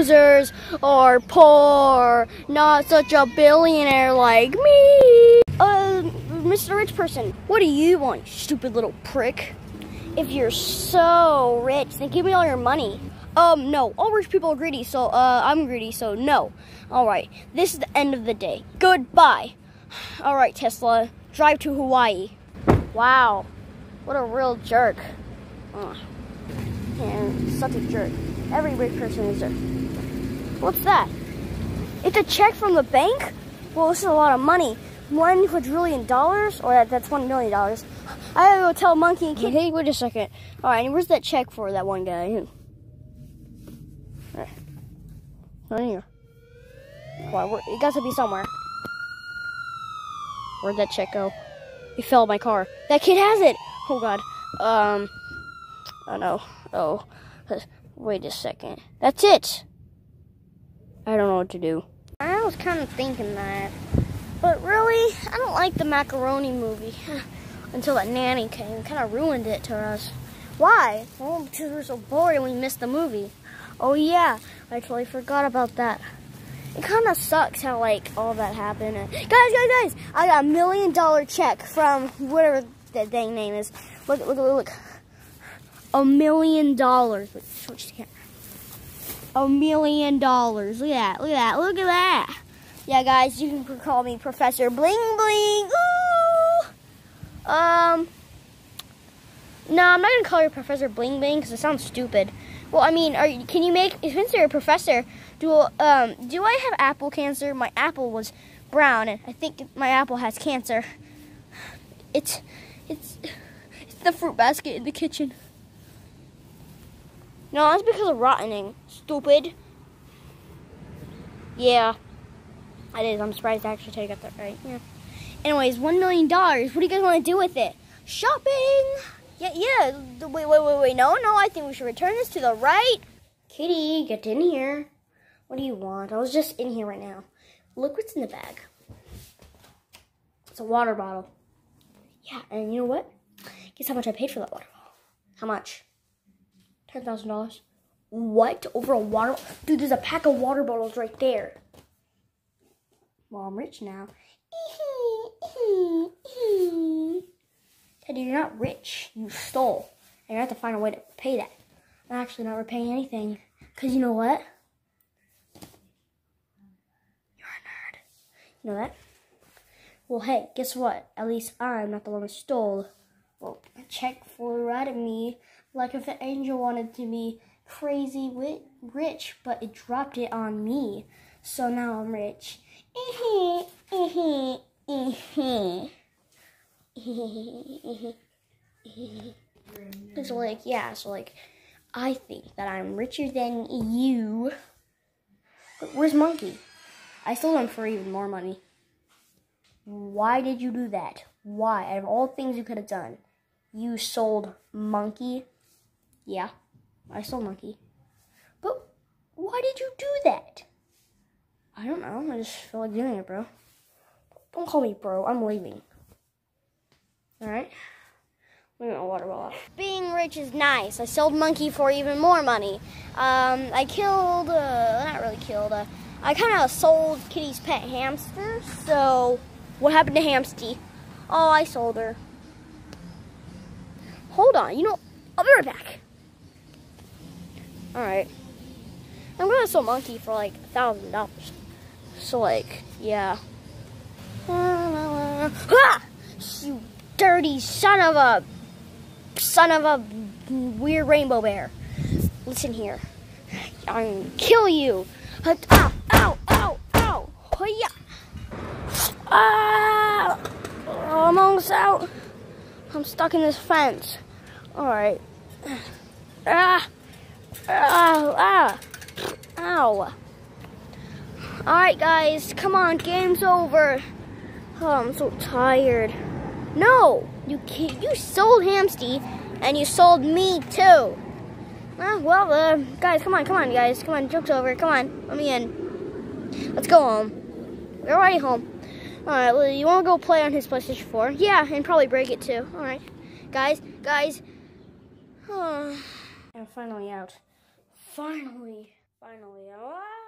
losers or poor, not such a billionaire like me. Uh, Mr. Rich Person, what do you want, stupid little prick? If you're so rich, then give me all your money. Um, no, all rich people are greedy, so, uh, I'm greedy, so no. All right, this is the end of the day. Goodbye. All right, Tesla, drive to Hawaii. Wow, what a real jerk. Ugh. And such a jerk. Every rich person is a What's that? It's a check from the bank? Well, this is a lot of money. One quadrillion dollars? Or that, that's one million dollars. I gotta go tell Monkey and Kid. Hey, wait a second. All right, where's that check for that one guy? Right. Right here. Well, it got to be somewhere. Where'd that check go? It fell my car. That kid has it! Oh god. Um. Oh no. Oh. Wait a second. That's it! I don't know what to do. I was kind of thinking that. But really, I don't like the macaroni movie. Until that nanny came. Kind of ruined it to us. Why? Well, because we were so bored and we missed the movie. Oh yeah, I totally forgot about that. It kind of sucks how like all that happened. Guys, guys, guys! I got a million dollar check from whatever that dang name is. Look, look, look, look. A million dollars. Switch the camera. A million dollars. Look at that. Look at that. Look at that. Yeah, guys, you can call me Professor Bling Bling. Ooh. Um. No, I'm not gonna call you Professor Bling Bling because it sounds stupid. Well, I mean, are can you make since you're a professor? Do um do I have apple cancer? My apple was brown, and I think my apple has cancer. It's it's it's the fruit basket in the kitchen. No, that's because of rottening. Stupid. Yeah, it is. I'm surprised I actually got that right. Yeah. Anyways, one million dollars. What do you guys want to do with it? Shopping. Yeah, yeah. Wait, wait, wait, wait. No, no. I think we should return this to the right. Kitty, get in here. What do you want? I was just in here right now. Look what's in the bag. It's a water bottle. Yeah, and you know what? Guess how much I paid for that water bottle? How much? Ten thousand dollars. What? Over a water? Dude, there's a pack of water bottles right there. Well, I'm rich now. Teddy, you're not rich. You stole. And you have to find a way to pay that. I'm actually not repaying anything. Because you know what? You're a nerd. You know that? Well, hey, guess what? At least I'm not the one who stole. Well, check flew right at me like if an angel wanted to be crazy rich, but it dropped it on me. So now I'm rich. so like yeah, so like I think that I'm richer than you. But where's Monkey? I sold him for even more money. Why did you do that? Why? Out of all things you could have done, you sold Monkey. Yeah, I sold Monkey. But why did you do that? I don't know. I just feel like doing it, bro. Don't call me bro. I'm leaving. Alright? We're gonna water ball off. Being rich is nice. I sold Monkey for even more money. Um, I killed, uh, not really killed, uh, I kind of sold Kitty's pet hamster. So, what happened to Hamsty? Oh, I sold her. Hold on, you know, I'll be right back. Alright. I'm gonna sell Monkey for like a thousand dollars. So like, yeah. Ah! You dirty son of a son of a weird rainbow bear. Listen here. I'm gonna kill you. Ow, ow, ow, ow. Hiya. Ah! I'm almost out. I'm stuck in this fence. Alright. Ah! Ow, ah! Ow. Alright, guys, come on, game's over. Oh, I'm so tired. No, you you sold Hamsty, and you sold me too. Uh, well, uh, guys, come on, come on, guys, come on, joke's over. Come on, let me in. Let's go home. We're already home. Alright, well, you want to go play on his PlayStation 4? Yeah, and probably break it too. Alright, guys, guys. I'm finally out. Finally. Finally out.